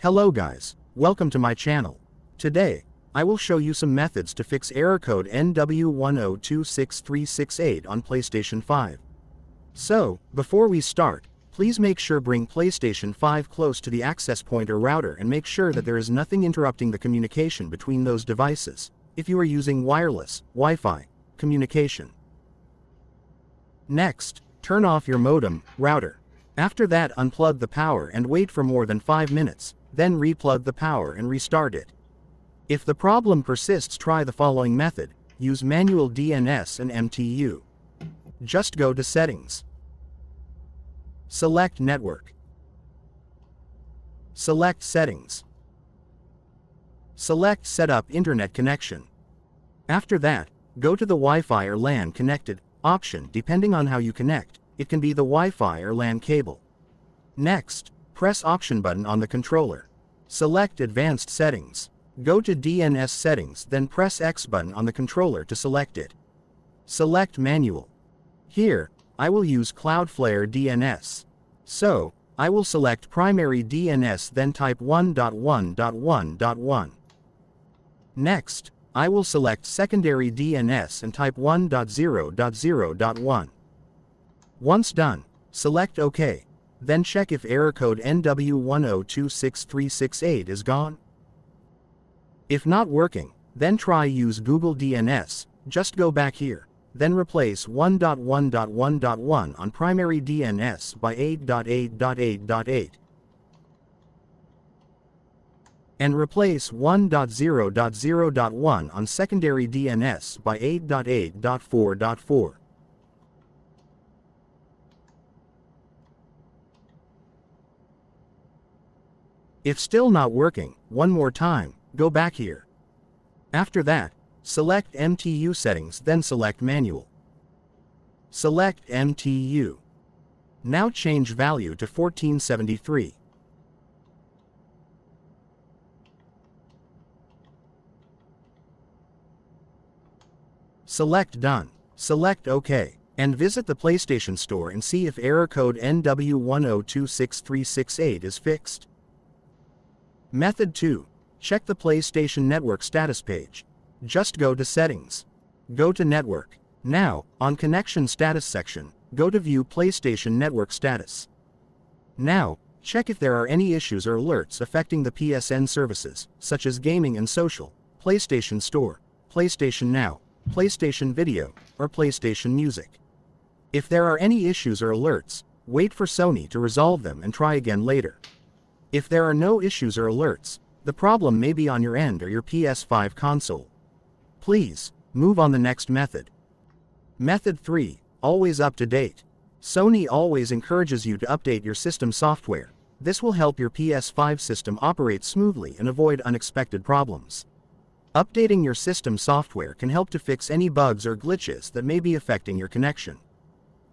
Hello guys, welcome to my channel. Today, I will show you some methods to fix error code NW10263668 on PlayStation 5. So, before we start, please make sure bring PlayStation 5 close to the access point or router and make sure that there is nothing interrupting the communication between those devices, if you are using wireless, Wi-Fi, communication. Next, turn off your modem, router. After that unplug the power and wait for more than 5 minutes, then replug the power and restart it. If the problem persists try the following method, use manual DNS and MTU. Just go to Settings. Select Network. Select Settings. Select Set up Internet Connection. After that, go to the Wi-Fi or LAN connected option depending on how you connect, it can be the Wi-Fi or LAN cable. Next, press Option button on the controller. Select Advanced Settings. Go to DNS Settings then press X button on the controller to select it. Select Manual. Here, I will use Cloudflare DNS. So, I will select Primary DNS then type 1.1.1.1. Next, I will select Secondary DNS and type 1.0.0.1. Once done, select OK. Then check if error code NW10263668 is gone. If not working, then try use Google DNS, just go back here, then replace 1.1.1.1 on primary DNS by 8.8.8.8 and replace 1.0.0.1 on secondary DNS by 8.8.4.4. If still not working, one more time, go back here. After that, select MTU settings then select manual. Select MTU. Now change value to 1473. Select Done. Select OK. And visit the PlayStation Store and see if error code NW10263668 is fixed. Method 2. Check the PlayStation Network status page. Just go to Settings. Go to Network. Now, on Connection Status section, go to View PlayStation Network Status. Now, check if there are any issues or alerts affecting the PSN services, such as gaming and social, PlayStation Store, PlayStation Now, PlayStation Video, or PlayStation Music. If there are any issues or alerts, wait for Sony to resolve them and try again later. If there are no issues or alerts, the problem may be on your end or your PS5 console. Please, move on the next method. Method 3, always up to date. Sony always encourages you to update your system software. This will help your PS5 system operate smoothly and avoid unexpected problems. Updating your system software can help to fix any bugs or glitches that may be affecting your connection.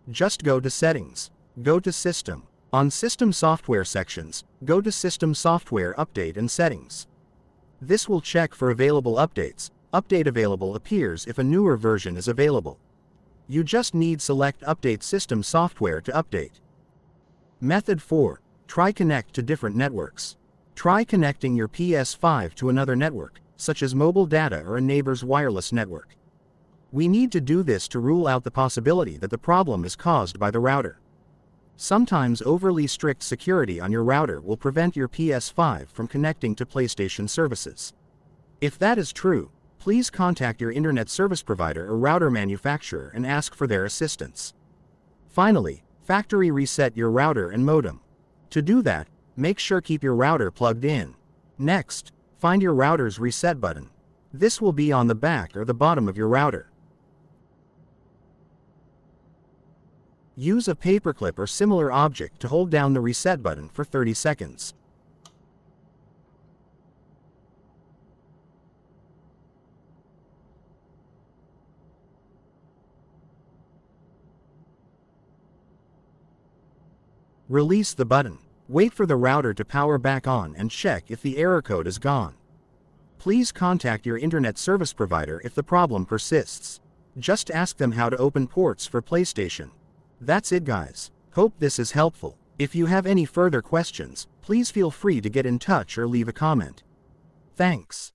Just go to Settings, go to System. On System Software sections, go to System Software Update and Settings. This will check for available updates. Update Available appears if a newer version is available. You just need select Update System Software to update. Method 4. Try connect to different networks. Try connecting your PS5 to another network such as mobile data or a neighbor's wireless network. We need to do this to rule out the possibility that the problem is caused by the router. Sometimes overly strict security on your router will prevent your PS5 from connecting to PlayStation services. If that is true, please contact your internet service provider or router manufacturer and ask for their assistance. Finally, factory reset your router and modem. To do that, make sure keep your router plugged in. Next, Find your router's reset button. This will be on the back or the bottom of your router. Use a paperclip or similar object to hold down the reset button for 30 seconds. Release the button. Wait for the router to power back on and check if the error code is gone. Please contact your internet service provider if the problem persists. Just ask them how to open ports for PlayStation. That's it guys. Hope this is helpful. If you have any further questions, Please feel free to get in touch or leave a comment. Thanks.